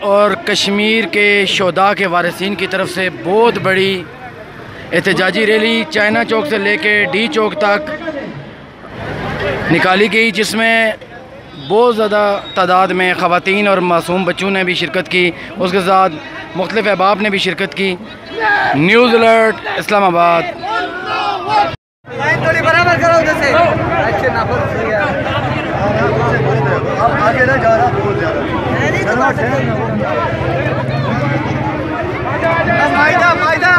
اور کشمیر کے شہداء کے وارثین کی طرف سے بہت بڑی احتجاجی ریلی چائنا چوک سے لے کے ڈی چوک تک نکالی گئی جس میں بہت زیادہ تعداد میں خواتین اور معصوم بچوں نے بھی شرکت کی اس کے ساتھ مختلف احباب نے بھی شرکت کی۔ نیوز الرٹ اسلام آباد۔ جا رہا بہت زیادہ فائدہ فائدہ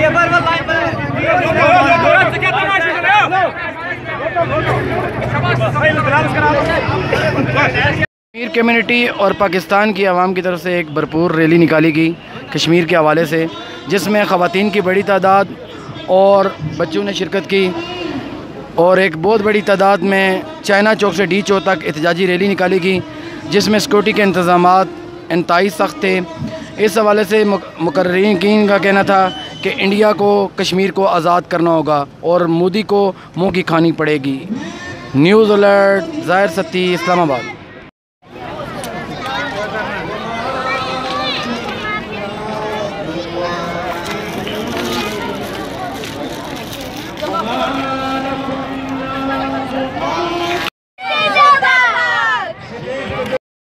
یہ بار بار لائن پر کشمیر کمیونٹی اور پاکستان کی عوام کی طرف سے ایک بھرپور ریلی نکالی گئی کشمیر کے حوالے سے جس میں خواتین کی بڑی تعداد اور بچوں نے شرکت کی۔ اور ایک بہت بڑی تعداد میں چائنا چوک سے ڈی چوک تک احتجاجی ریلی نکالی گئی جس میں سیکورٹی کے انتظامات انتہائی سخت تھے۔ اس حوالے سے مقررین کا کہنا تھا کہ انڈیا کو کشمیر کو آزاد کرنا ہوگا اور مودی کو منہ کی کھانی پڑے گی۔ نیوز الرٹ، ظاہر ستی، اسلام آباد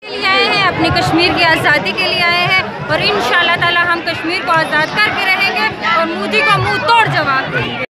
کے لیے آئے ہیں اپنی کشمیر کی آزادی کے لیے آئے ہیں اور ان شاء اللہ تعالی ہم کشمیر کو آزاد کر کے رہیں گے اور مودی کا منہ توڑ جواب دیں گے۔